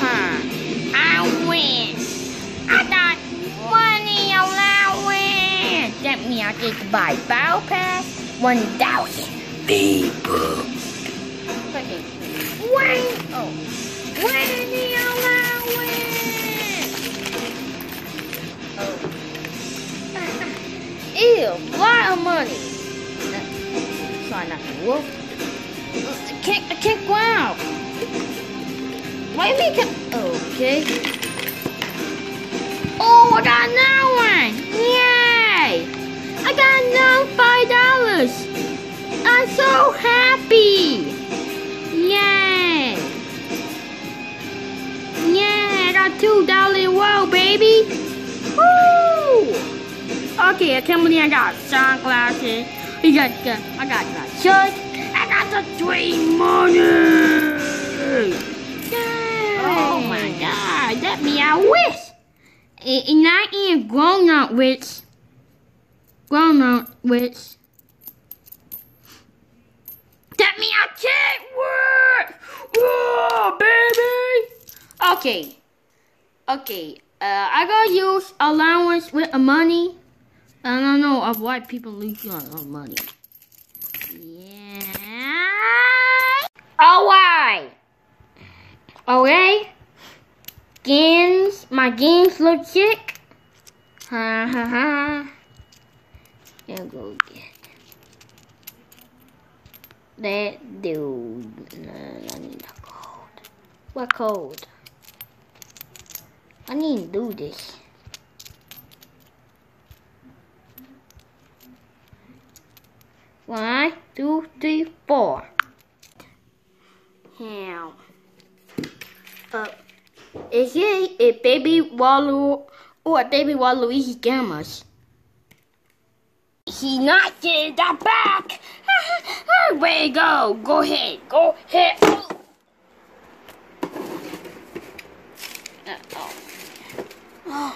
huh. I win. I got money allowance. That means I get to buy Battle Pass 1000 People. fucking Wayne. Oh, Wayne allowance. Oh. Ew, lot of money. Uh, Try not to whoop. Uh, I can't, I can't go out. Why me can Okay. Oh, I got another one. Yay! I got another five dollars. I'm so happy. Yay! Yeah, I got two dollars in a row, baby. Woo! Okay, I can't believe I got sunglasses. We got, uh, I got the shirt. I got the dream money. That me I wish. And I am grown up witch. Grown up witch. That me I can't work. Oh, baby. Okay. Okay. Uh, I gotta use allowance with money. I don't know of why people lose a lot of money. Yeah. Alright. Okay. Games. My games look sick. Ha ha ha. There go get that dude. No, I need a code. What code? I need to do this. One, two, three, four. Now, uh, is he a baby Walu or a baby Waluigi Gammas? He not getting that back. Way go. Go ahead. Go ahead. Oh. Uh.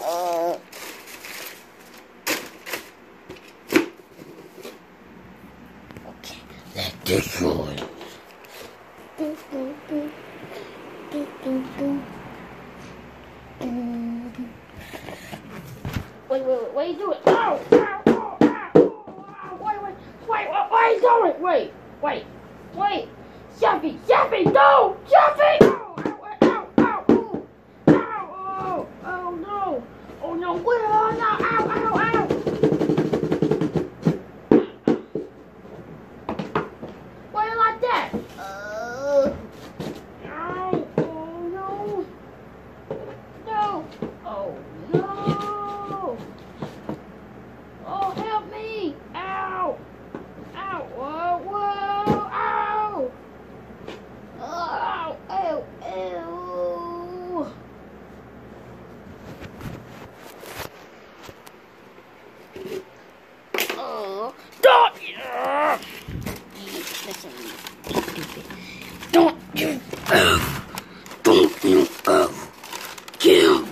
Oh. Okay. Let this one. Do, do, do. Do, do, do. Mm. Wait, wait, wait, are you doing? Ow! Ow! Wait, wait, wait, what are you doing? Wait, wait, wait! Jeffy! Jeffy! No! Jeffy!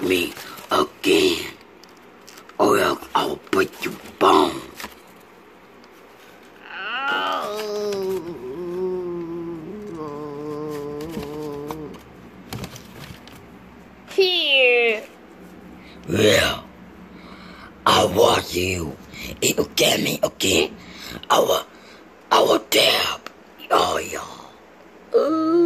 me again, or else I'll break your bones. Oh. Here. Well, I want you. If you get me again, I will, I will dab all y'all. Ooh.